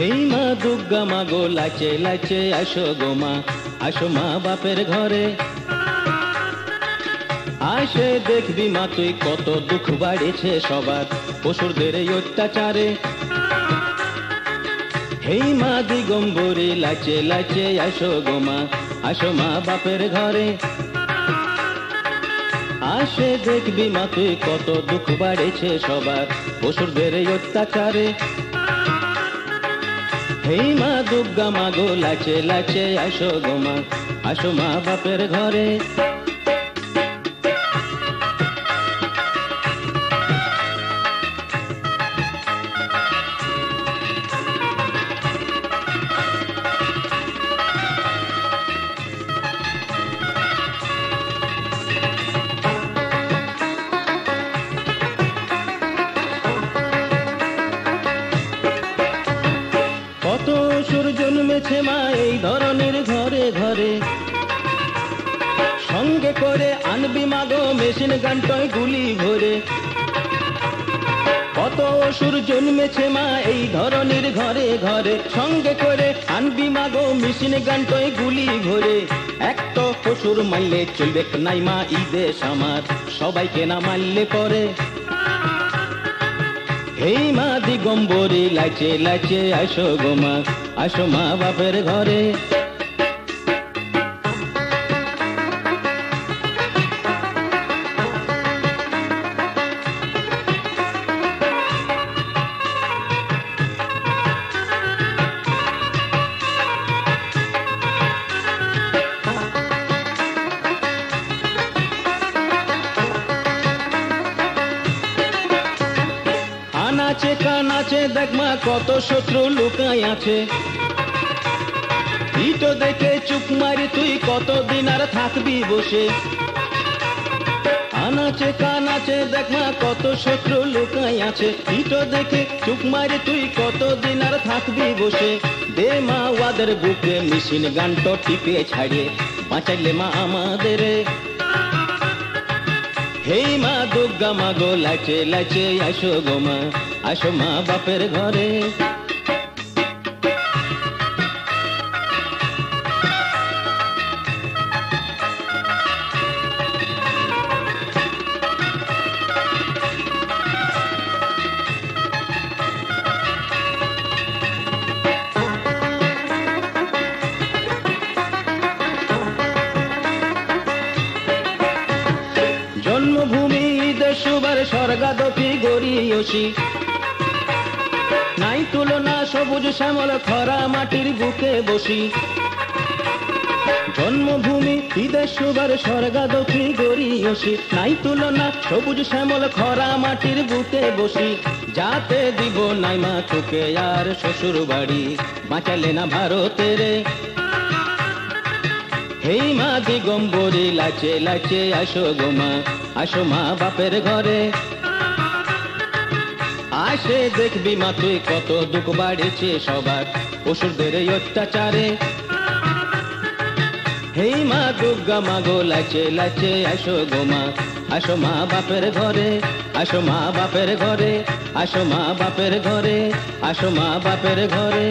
দুর্গা মা গো লাচে লাচে আসো গো মা, আসো মা বাপের ঘরে। আসে দেখবি মা তুই কত দুঃখ বাড়েছে সবার পশুরদের এই অত্যাচারে। হেই মা দিগম্বরী লাচে লাচে আসো গো মা, আসো মা বাপের ঘরে। আসে দেখবি মা তুই কত দুঃখ বাড়েছে সবার পশুরদের এই অত্যাচারে। হেই মা দুর্গা মা গো লাচে লাচে আসো গো মা। আসো মা বাপের ঘরে। সুর জন্মেছে মা এই ধরনের ঘরে ঘরে। সঙ্গে করে আনবি মাগো মেশিন গানটয় গুলি ভরে। কত সুর জন্মেছে মা এই ধরনের ঘরে ঘরে। সঙ্গে করে আনবি মাগো মেশিন গানটয় গুলি ভরে। এক তো পশুর মারলে চলবে নাই মা ঈদেশ আমার সবাইকে না মারলে পরে। হেই মা দিগম্বরী লাচে লাচে আসো গো মা। আসো মা বাপের ঘরে। দেখ মা কত শত্রু লুকাই আছে। ইটো দেখে চুপ মারি তুই কতদিন আর থাকবি বসে। আনাচে কানাচে দেখ মা কত শত্রু লুকাই আছে। ইটো দেখে চুপ মারি তুই কতদিন আর থাকবি বসে। দে মা ওয়াদের বুকে মেশিন গানটো টিপে ছাড়িয়ে বাঁচাইলে মা আমাদের। হেই মা দুর্গা মা গো লাচে লাচে আসো গো মা আসো মা বাপের ঘরে। স্বর্গাদপি গড়িয়সি। নাই তুলনা সবুজ শ্যামল খরা মাটির বুকে বসি। জন্মভূমি বিদেশুবার স্বর্গাদপি গড়িয়সি। নাই তুলনা সবুজ শ্যামল খরা মাটির বুকে বসি। যাতে দিব নাই মা তোকে আর শ্বশুর বাড়ি। বাঁচালে না ভারতের হেই মা দিগম্বরী, লাচে লাচে আসো গো মা। আসো মা বাপের ঘরে। আসে দেখবি মা তুই কত দুঃখ বাড়েছে সবার পশুরদের এই অত্যাচারে। হেই মা দুর্গা মা গো লাচে লাচে আসো গো মা। আসো মা বাপের ঘরে, আসো মা বাপের ঘরে, আসো মা বাপের ঘরে, আসো মা বাপের ঘরে।